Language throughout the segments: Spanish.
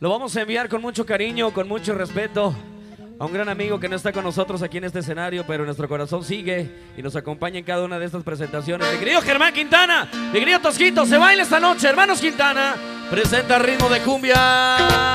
Lo vamos a enviar con mucho cariño, con mucho respeto a un gran amigo que no está con nosotros aquí en este escenario, pero nuestro corazón sigue y nos acompaña en cada una de estas presentaciones. Mi querido Germán Quintana, mi querido Tosquito, se baila esta noche. Hermanos Quintana, presenta ritmo de cumbia.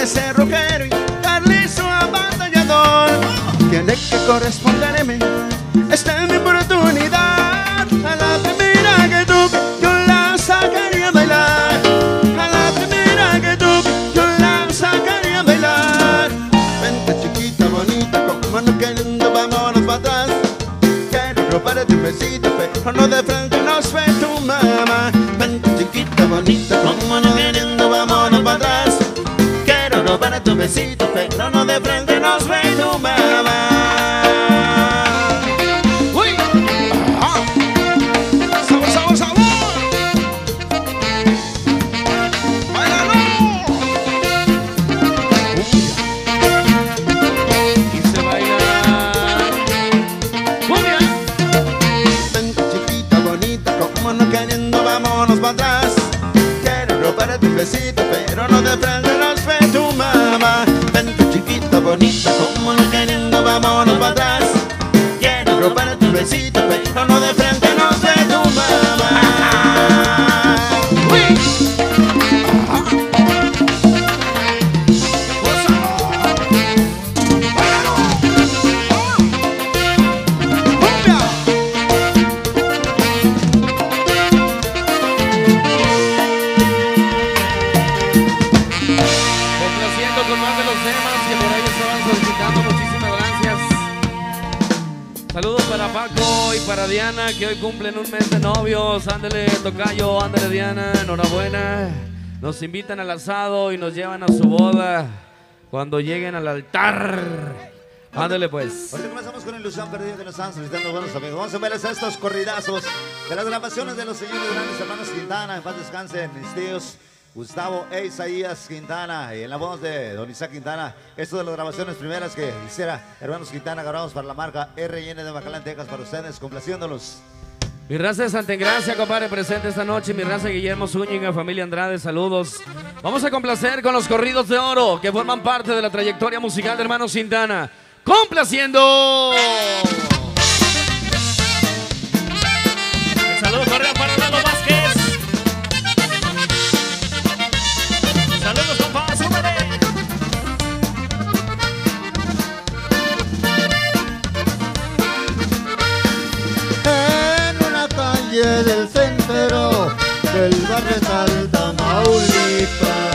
parece rockero y Carlizo abatallador. Tiene que corresponder. cayendo, vámonos para atrás. Quiero robar a tu besito, pero no te prenderás, ve tu mamá. Ven tu chiquita bonita, como no cayendo, vámonos para atrás. Quiero robar a tu besito. que hoy cumplen un mes de novios. Ándele, tocayo, ándele, Diana, enhorabuena. Nos invitan al asado y nos llevan a su boda. Cuando lleguen al altar. Ándale pues. Ahorita comenzamos con Ilusión Perdida que nos están solicitando buenos amigos. Vamos a ver estos corridazos de las grabaciones de los señores grandes hermanos Quintana. En paz descansen, mis tíos. Gustavo e Quintana y en la voz de Don Isaac Quintana. Esto de las grabaciones primeras que hiciera Hermanos Quintana grabamos para la marca RN de Macalán, Texas para ustedes, complaciéndolos. Mi raza de Santa Engracia, compadre, presente esta noche. Mi raza Guillermo Zúñiga, familia Andrade, saludos. Vamos a complacer con los corridos de oro que forman parte de la trayectoria musical de Hermanos Quintana. ¡Complaciendo! Centro del barrio de Tamaulipas.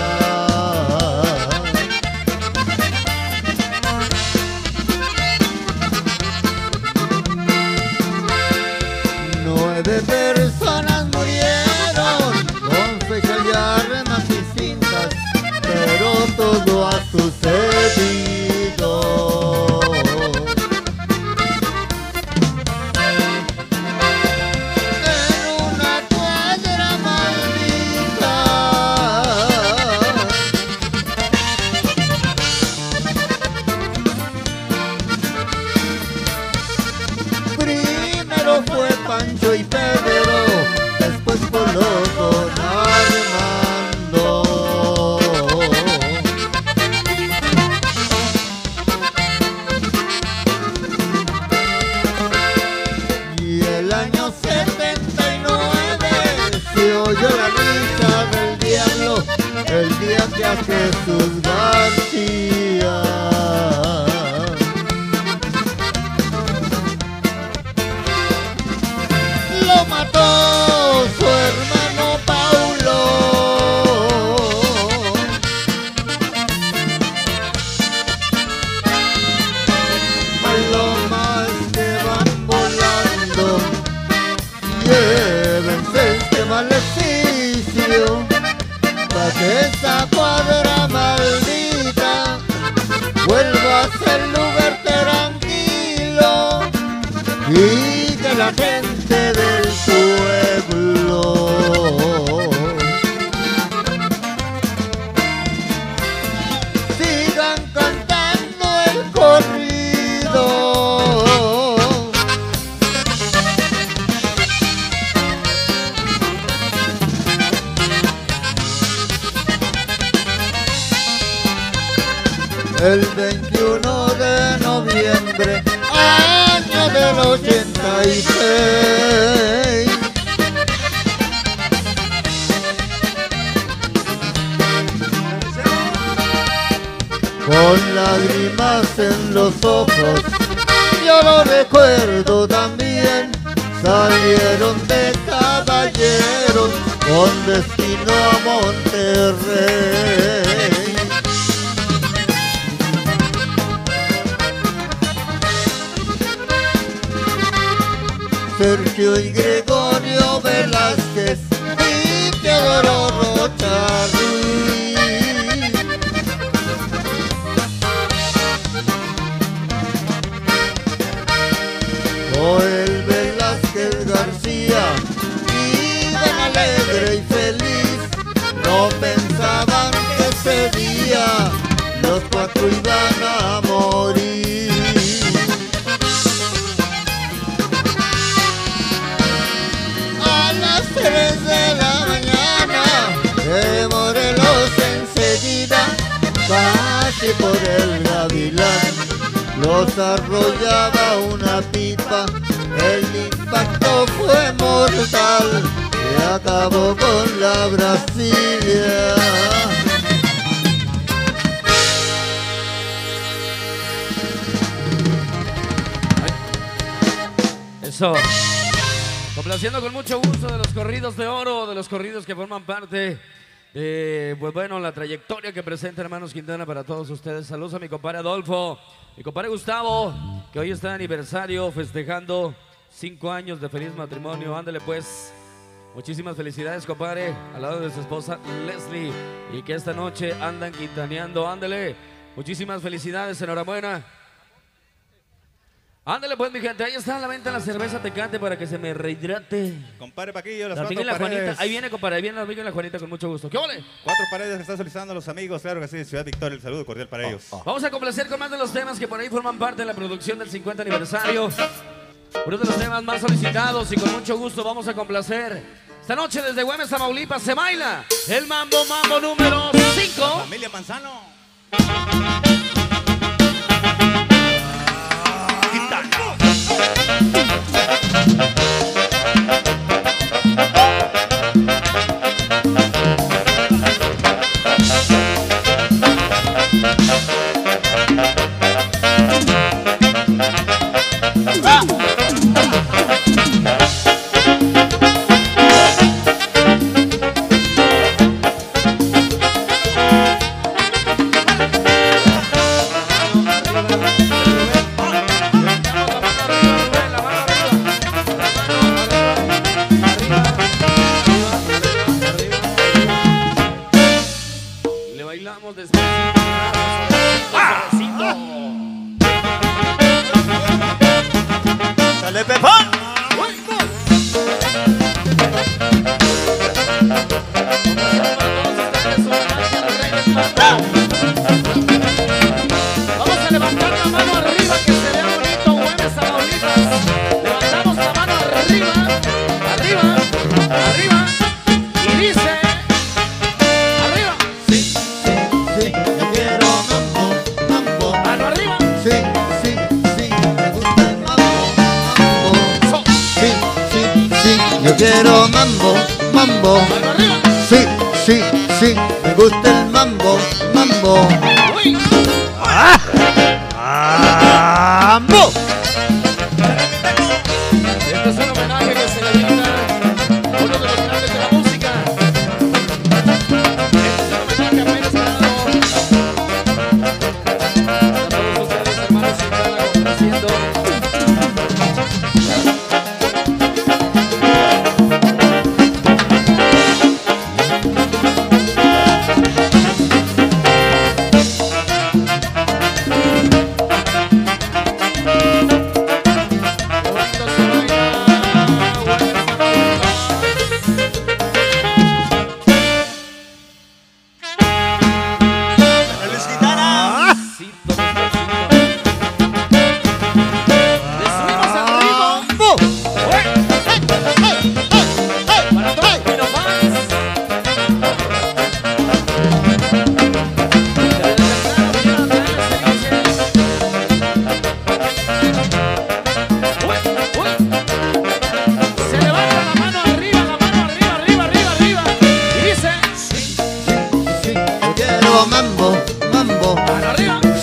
Lo mató en los ojos. Yo lo recuerdo también, salieron de caballeros con destino a Monterrey. Sergio y Gregorio Velázquez y Teodoro Rocha 3 de la mañana de Morelos enseguida pasé por el gavilán. Los arrollaba una pipa el impacto fue mortal y acabó con la Brasilia. Eso. Complaciendo con mucho gusto de los corridos de oro, de los corridos que forman parte de, pues bueno, la trayectoria que presenta Hermanos Quintana para todos ustedes. Saludos a mi compadre Adolfo, mi compadre Gustavo, que hoy está de aniversario festejando cinco años de feliz matrimonio. Ándale pues. Muchísimas felicidades, compadre, al lado de su esposa Leslie, y que esta noche andan quintaneando. Ándale. Muchísimas felicidades, enhorabuena. Ándale pues, mi gente, ahí está a la venta la cerveza Tecate para que se me rehidrate. Compare Paquillo, las, las cuatro la paredes. Juanita. Ahí viene, compadre, ahí viene la amiga y la Juanita con mucho gusto. ¿Qué ole? Cuatro paredes que están solicitando los amigos, claro que sí, Ciudad Victoria, el saludo cordial para ah, ellos. Ah. Vamos a complacer con más de los temas que por ahí forman parte de la producción del 50 aniversario. Uno de los temas más solicitados y con mucho gusto vamos a complacer. Esta noche desde Güemes, Tamaulipas, se baila el Mambo Mambo número 5. Familia Manzano.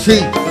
Sim.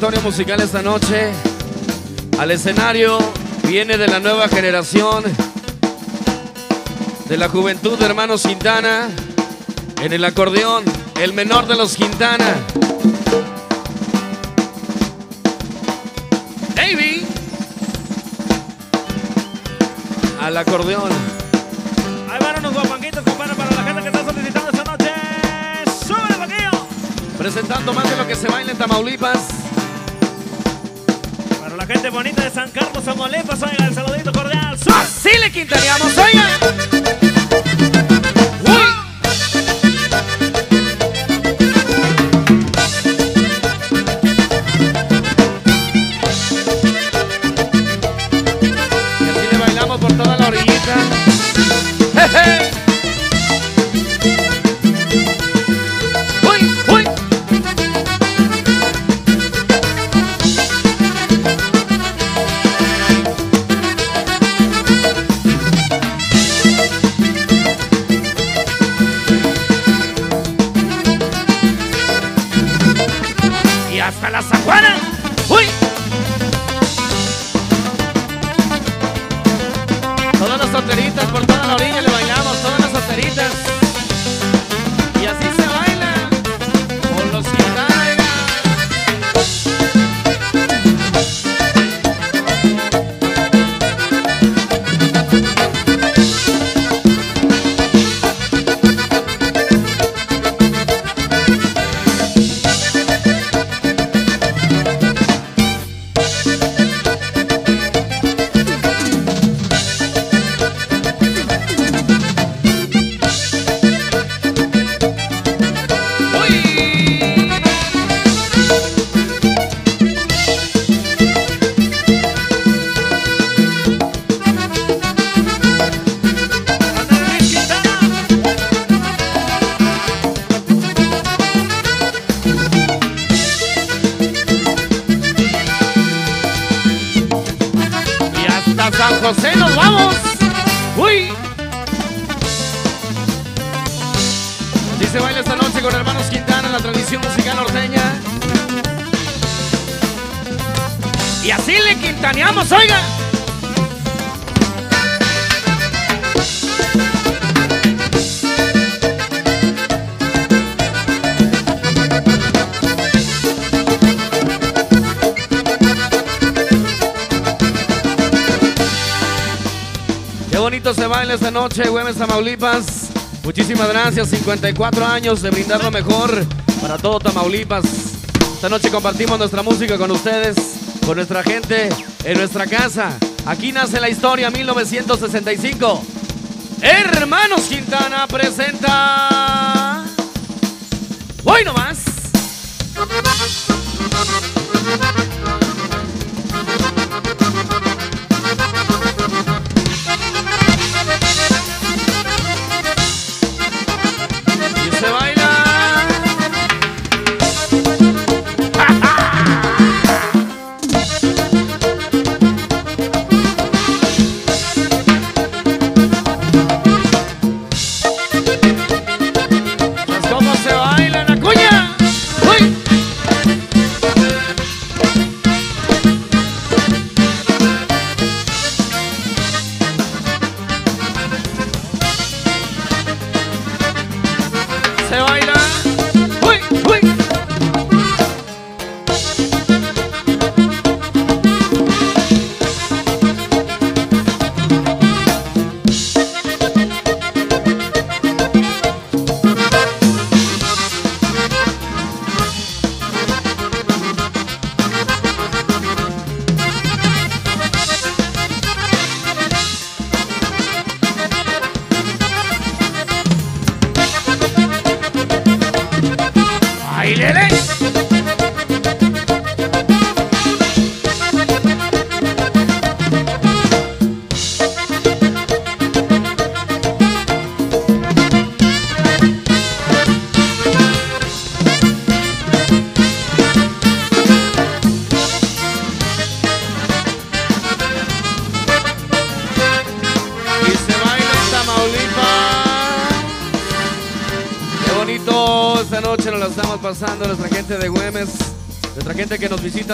repertorio musical esta noche. Al escenario viene de la nueva generación, de la juventud de hermanos Quintana, en el acordeón, el menor de los Quintana. Davey. Al acordeón. Ahí van unos guapanguitos, compadre, para la gente que está solicitando esta noche. ¡Súbele, vaquillo! Presentando más de lo que se baila en Tamaulipas. La gente bonita de San Carlos, Tamaulipas, oiga, el saludito cordial. Así le quintaneamos, oiga. La zaguana. Uy. Todas las solteritas por toda la orilla le bailamos, todas las solteritas. La tradición musical norteña. Y así le quintaneamos, oiga. Qué bonito se baila esta noche, Güemes, Tamaulipas. Muchísimas gracias, 54 años de brindar lo mejor para todo Tamaulipas. Esta noche compartimos nuestra música con ustedes, con nuestra gente, en nuestra casa. Aquí nace la historia, 1965. Hermanos Quintana presenta... Hoy nomás.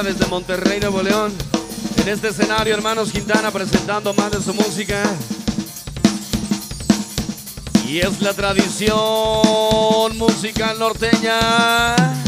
Desde Monterrey, Nuevo León. En este escenario, hermanos Quintana presentando más de su música. Y es la tradición musical norteña.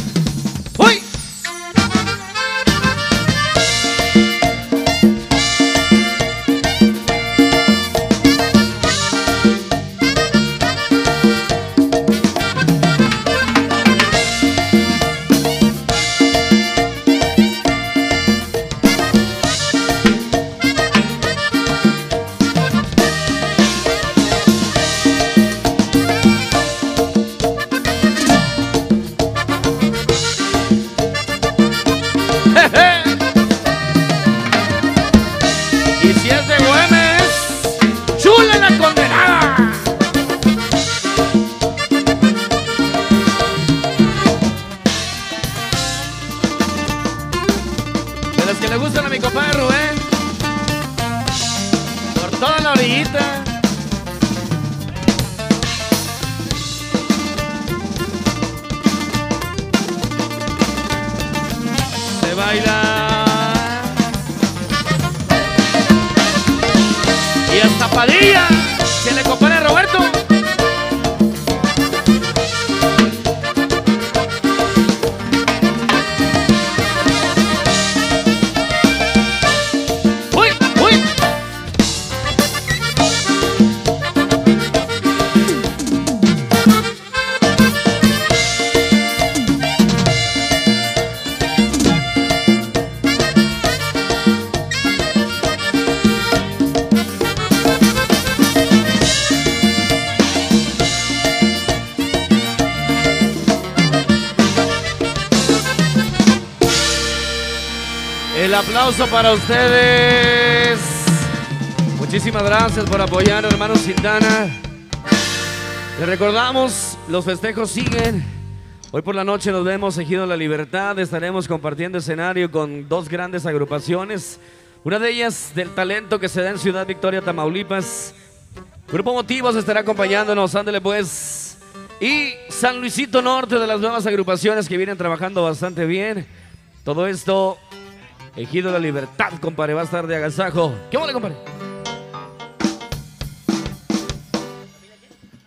Padilla, que le compare aplauso para ustedes. Muchísimas gracias por apoyar, hermanos Quintana. Les recordamos, los festejos siguen. Hoy por la noche nos vemos Ejido La Libertad. Estaremos compartiendo escenario con dos grandes agrupaciones. Una de ellas del talento que se da en Ciudad Victoria, Tamaulipas. Grupo Motivos estará acompañándonos, ándele pues. Y San Luisito Norte de las nuevas agrupaciones que vienen trabajando bastante bien. Todo esto Ejido La Libertad, compadre, va a estar de agasajo. ¿Qué vale, compadre?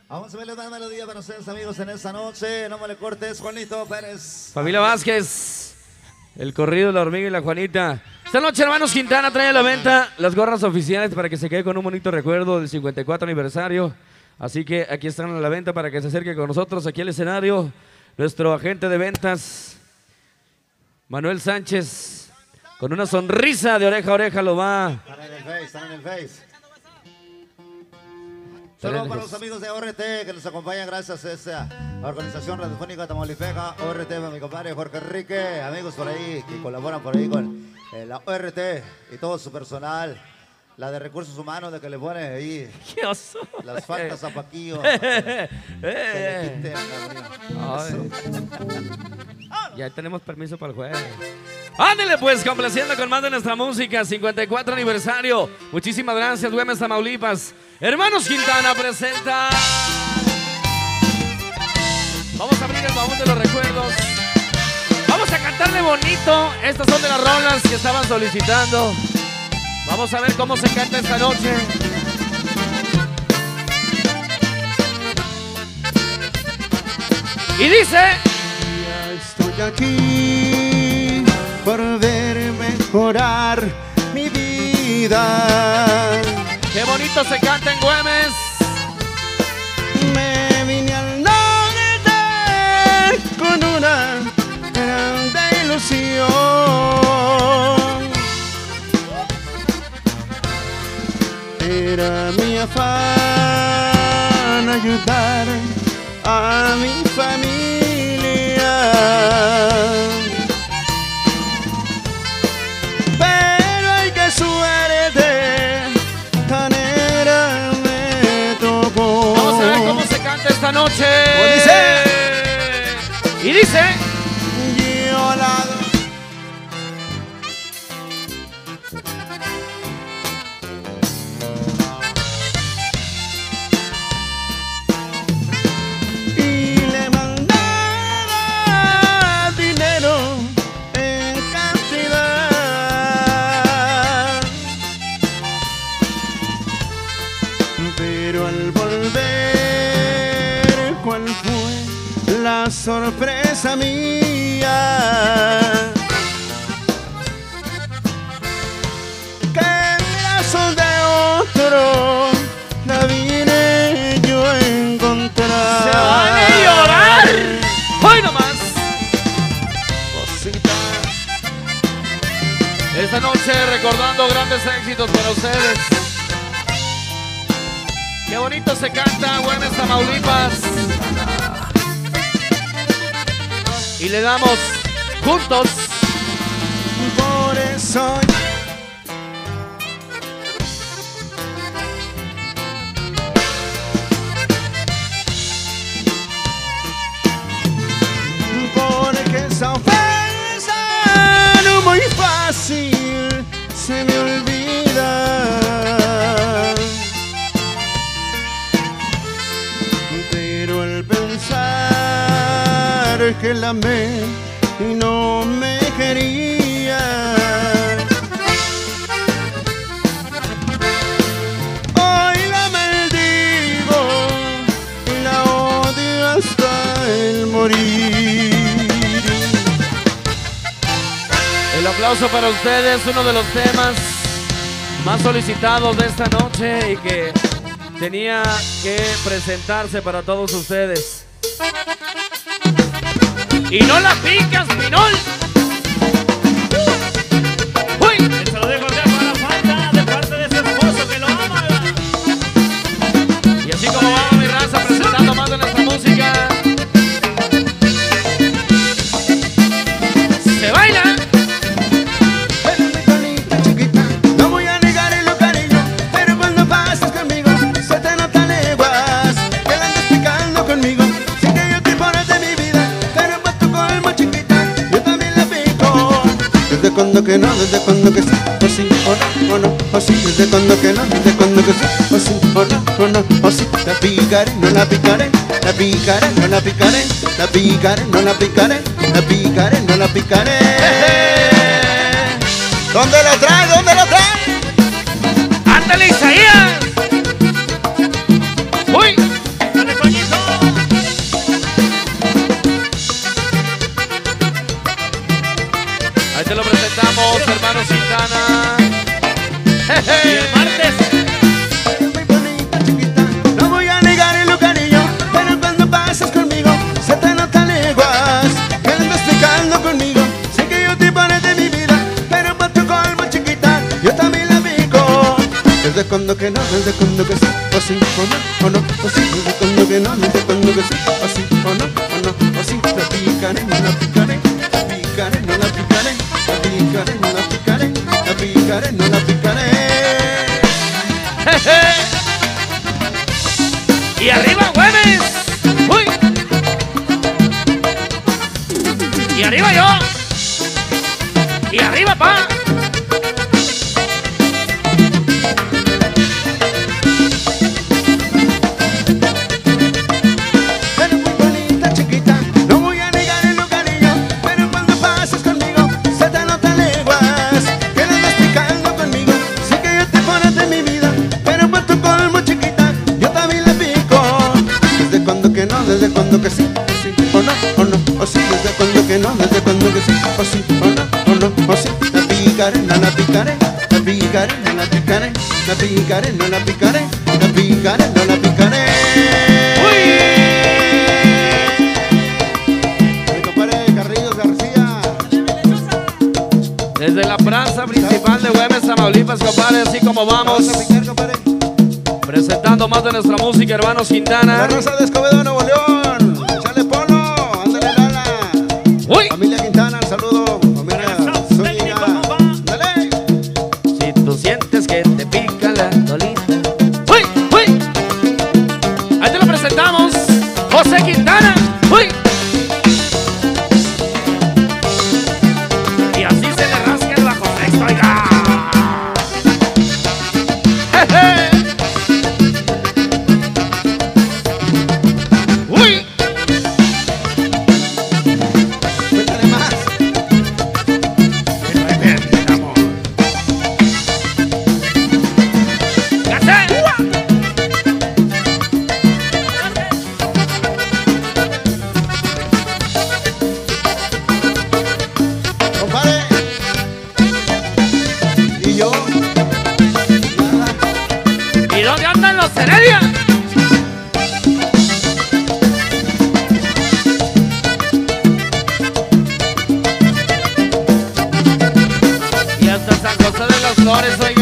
Vamos a verle una melodía para ustedes, amigos, en esta noche. No me le cortes, Juanito Pérez. Familia Vázquez, el corrido la hormiga y la Juanita. Esta noche, hermanos Quintana, trae a la venta las gorras oficiales para que se quede con un bonito recuerdo del 54 aniversario. Así que aquí están a la venta para que se acerque con nosotros aquí al escenario. Nuestro agente de ventas, Manuel Sánchez, con una sonrisa de oreja a oreja lo va. Están en el Face, están en el Face. Saludos para los amigos de ORT que nos acompañan gracias a esta organización radiofónica Tamaulipeca, ORT, mi compadre Jorge Enrique, amigos por ahí que colaboran por ahí con eh, la ORT y todo su personal, la de recursos humanos de que le pone ahí ¡Qué oso! las faltas a Paquillo. Eh, que le quiten, cabrón. Ay. Ya tenemos permiso para el jueves. Ándele pues, complaciendo con más de nuestra música, 54 aniversario. Muchísimas gracias, Güemes Tamaulipas. Hermanos Quintana presenta. Vamos a abrir el baúl de los recuerdos. Vamos a cantarle bonito. Estas son de las rolas que estaban solicitando. Vamos a ver cómo se canta esta noche. Y dice. Ya estoy aquí por ver mejorar mi vida. Qué bonito se canta en Güemes. Me vine al norte con una grande ilusión. Era mi afán ayudar a mi familia. Canta sorpresa mía. Que en brazos de otro la vine yo a encontrar. ¡Se vale llorar! ¡Hoy nomás! Cosita. Esta noche recordando grandes éxitos para ustedes. Qué bonito se canta, Güemes, Tamaulipas. Y le damos juntos. Y no me quería Hoy la maldigo y la odio hasta el morir El aplauso para ustedes, uno de los temas más solicitados de esta noche y que tenía que presentarse para todos ustedes. Y no la picas, Pinol. Cuando que no, desde cuando que sí, o sí, o no, o no, o sí, desde cuando que no, desde cuando que sí, o sí, o no, o no, o sí, la picaré, no la picaré, la picaré, no la picaré, la picaré, no la picaré, la picaré, no la picaré. ¿Dónde lo trae? ¿Dónde lo trae? Presentamos, hermano Quintana. Y el martes, Muy bonita chiquita, no voy a negar el cariño, pero cuando pasas conmigo se te notan leguas, que andas picando conmigo, sé que yo te pones de mi vida, pero para tu colmo chiquita, yo también la pico. Desde cuando que no, desde cuando que sí, o sí, o no, o no, o sí, desde cuando que no, desde cuando que sí, o sí, o no, o no, o sí, la picaré, no picaré, no la picaré, la picaré, no la picaré. Mi compadre Carrillos García. Desde la plaza principal de Güemes, Tamaulipas, compadre, así como vamos, Vamos a picar, compadre. presentando más de nuestra música, hermano La Quintana. Rosa de Escobedo, Nuevo León. ¿Y dónde andan los Heredia? Y hasta San José de los Flores, oiga.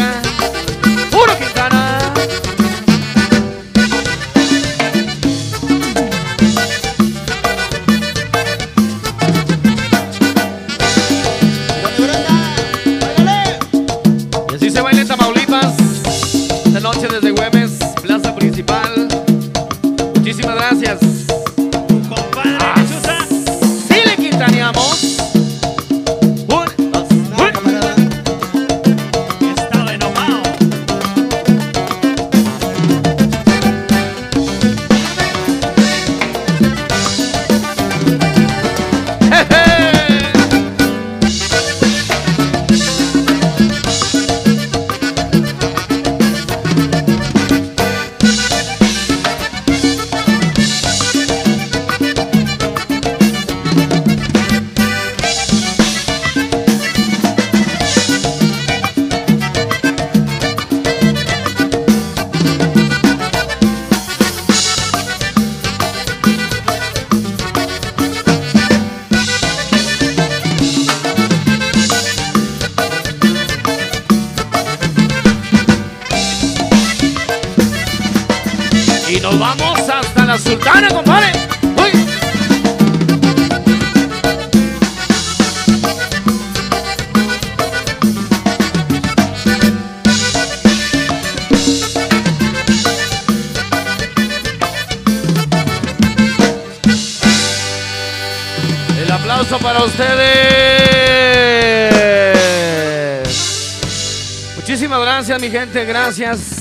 Gente. Gracias.